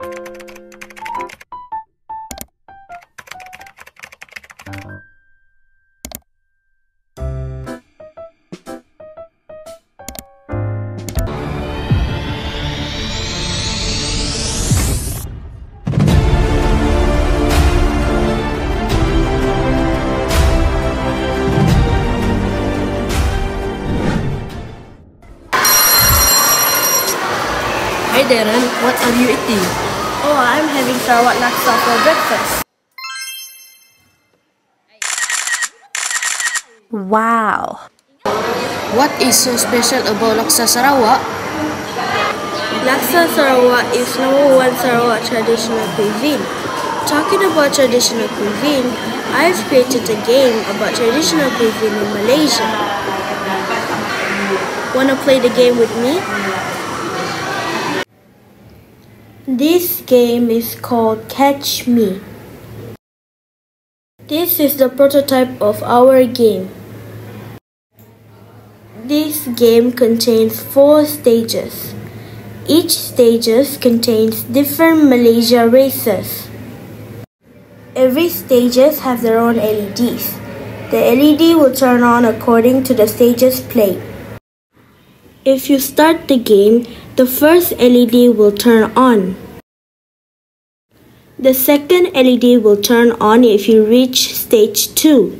Thank you. Hi Darren, what are you eating? Oh, I'm having Sarawak laksa for breakfast. Wow. What is so special about Laksa Sarawak? Laksa Sarawak is number one Sarawak traditional cuisine. Talking about traditional cuisine, I've created a game about traditional cuisine in Malaysia. Wanna play the game with me? This game is called Catch Me. This is the prototype of our game. This game contains four stages. Each stages contains different Malaysia races. Every stages have their own LEDs. The LED will turn on according to the stages played. If you start the game, the first LED will turn on. The second LED will turn on if you reach stage 2.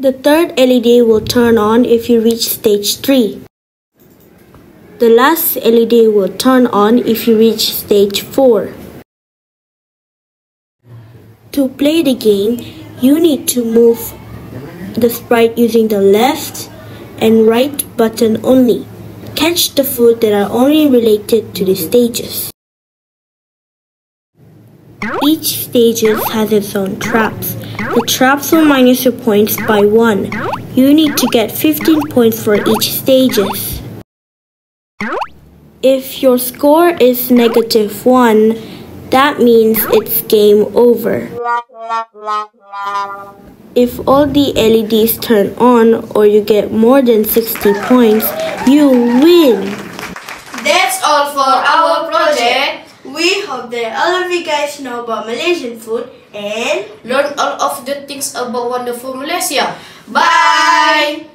The third LED will turn on if you reach stage 3. The last LED will turn on if you reach stage 4. To play the game, you need to move the sprite using the left and right button only. Catch the food that are only related to the stages. Each stages has its own traps. The traps will minus your points by 1. You need to get 15 points for each stages. If your score is negative 1, that means it's game over. If all the LEDs turn on or you get more than 60 points, you win. That's all for our project. We hope that all of you guys know about Malaysian food and Learn all of the things about wonderful Malaysia. Bye!